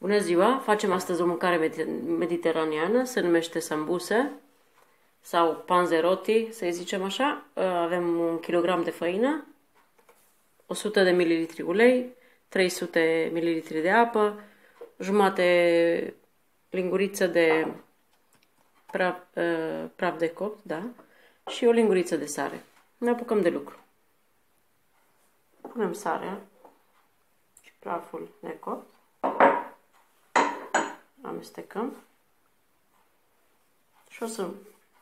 Bună ziua! Facem astăzi o mâncare mediteraneană, se numește sambuse sau panzerotti, să zicem așa. Avem un kilogram de făină, 100 de ml ulei, 300 ml de apă, jumate linguriță de praf, praf de copt, da, și o linguriță de sare. Ne apucăm de lucru. Punem sarea și praful de copt amestecăm și o să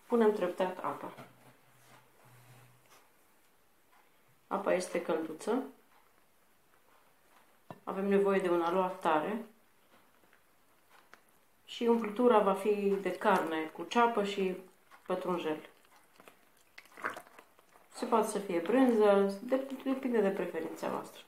punem treptat apa. Apa este călduță. Avem nevoie de un aluat tare și umplutura va fi de carne cu ceapă și pătrunjel. Se poate să fie brânză, depinde de preferința voastră.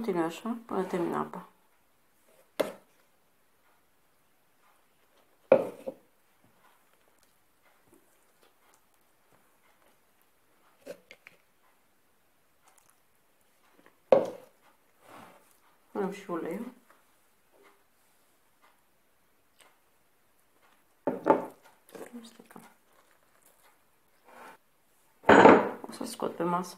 Continui așa până termin apa. Punem și uleiul. O să scot pe masă.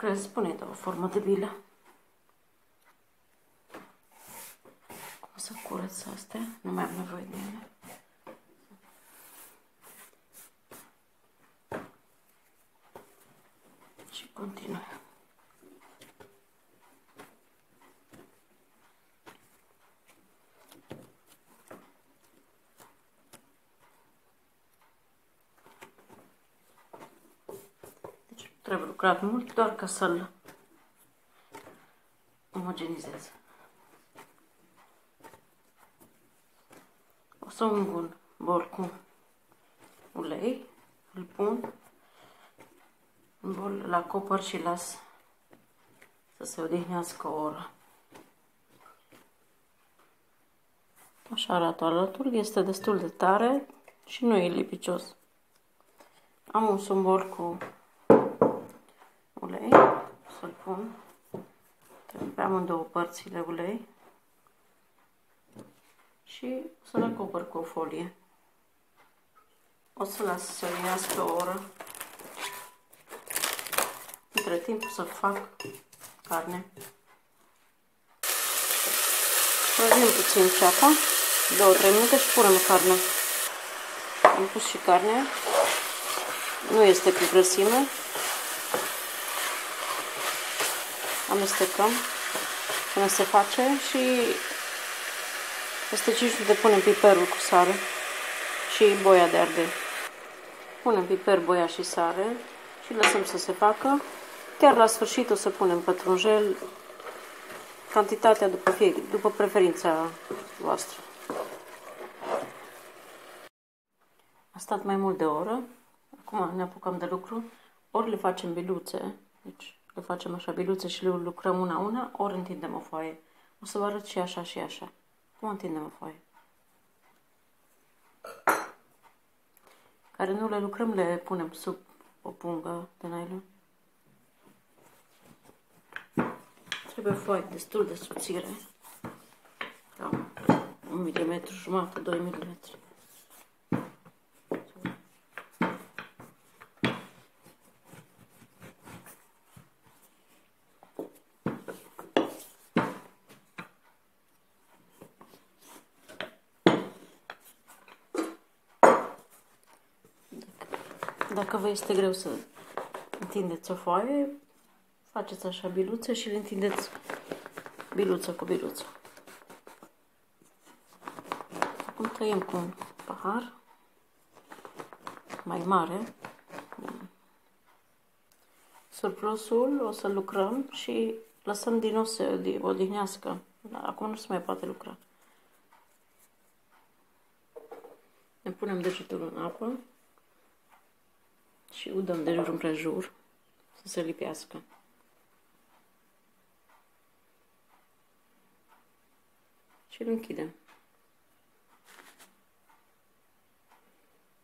Lucrez pune o formă de bilă. Cum să curăț astea? Nu mai am nevoie Trebuie lucrat mult doar ca să-l omogenizez. O să un bun bol cu ulei, îl pun în bol la copăr și las să se odihnească o oră. Așa arată alături, este destul de tare și nu e lipicios. Am un sumbol cu ulei, să-l pun pe amândouă părțile ulei și să-l acopăr cu o folie. O să las să iască o oră. Între timp să fac carne. Prăjim puțin ceapa, 2-3 minute și punem carne. Am pus și carne. Nu este cu grăsime, amestecăm până se face și peste 5 minute punem piperul cu sare și boia de ardei. Punem piper, boia și sare și lăsăm să se facă. Chiar la sfârșit o să punem pătrunjel, cantitatea după, fie, după preferința voastră. A stat mai mult de o oră. Acum ne apucăm de lucru. Ori le facem biluțe, deci le facem așa biluțe și le lucrăm una-una, ori întindem o foaie. O să vă arăt și așa și așa. Cum întindem o foaie. Care nu le lucrăm, le punem sub o pungă de nylon. Trebuie foaie destul de subțire. Cam un milimetru jumătate, 2 milimetri. Dacă vă este greu să întindeți o foaie, faceți așa biluțe și le întindeți biluță cu biluță. Acum trăim cu un pahar mai mare. Surplusul o să lucrăm și lăsăm din nou să odihnească Acum nu se mai poate lucra. Ne punem degetul în apă și udăm de jur împrejur să se lipească. Și îl închidem.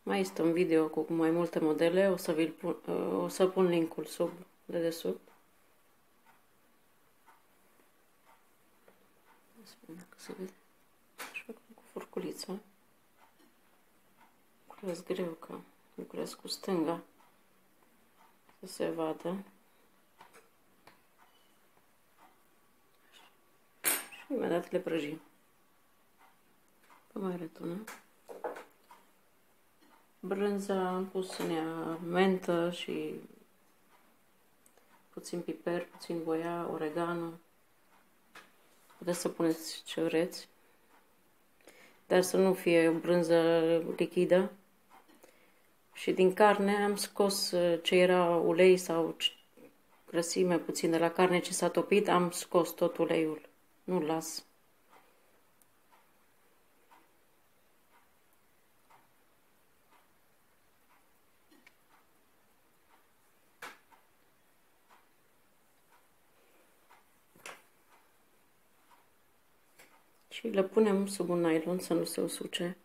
Mai este un video cu mai multe modele, o să, vi pun, o să pun linkul sub de desubt. Dacă se vede. Așa cu furculița. Lucrez greu că lucrez cu stânga să se vadă. Și imediat le prăjim. Vă mai arăt una. Brânza am pus în ea mentă și puțin piper, puțin boia, oregano. Puteți să puneți ce vreți. Dar să nu fie o brânză lichidă. Și din carne am scos uh, ce era ulei sau grăsime puțin de la carne ce s-a topit, am scos tot uleiul. Nu las. Și le punem sub un nylon să nu se usuce.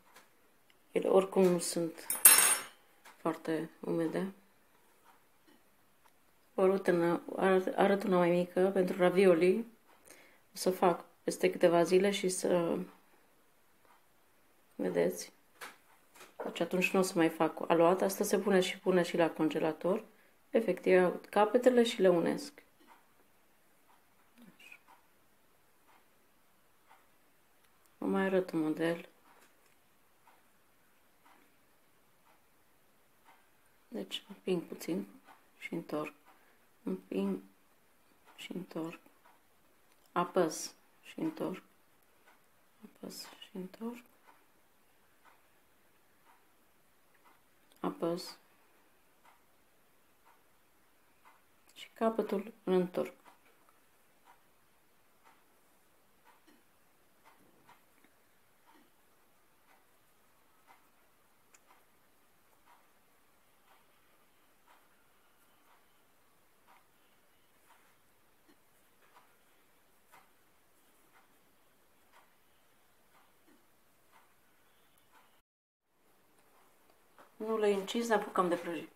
Ele oricum nu sunt foarte umede. O rutină, arăt una mai mică pentru ravioli. O să fac peste câteva zile și să vedeți. Deci atunci nu o să mai fac aluat. Asta se pune și pune și la congelator. Efectiv, capetele și le unesc. Vă mai arăt un model. Deci împing puțin și întorc. Împing și întorc. Apăs și întorc. Apăs și întorc. Apăs. Și capătul îl întorc. Nu le incizi, ne apucăm de prăjit.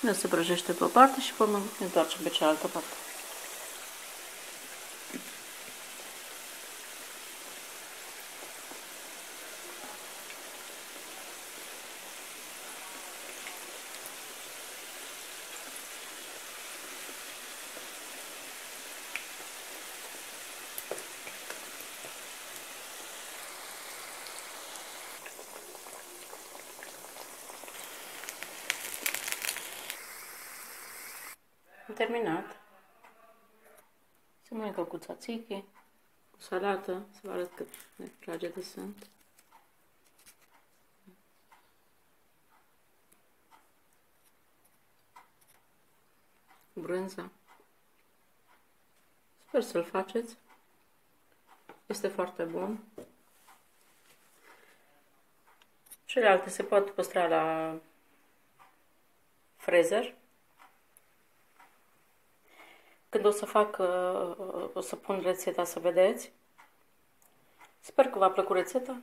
Ne se prăjește pe o parte și pe ne întoarcem pe cealaltă parte. Am terminat. Să mănâncă cu tzatziki, cu salată, să vă arăt cât ne place de sunt. Brânza. Sper să-l faceți. Este foarte bun. Celelalte se pot păstra la freezer. Când o să fac, uh, o să pun rețeta să vedeți. Sper că v-a plăcut rețeta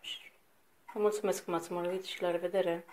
și vă mulțumesc că m-ați urmărit și la revedere!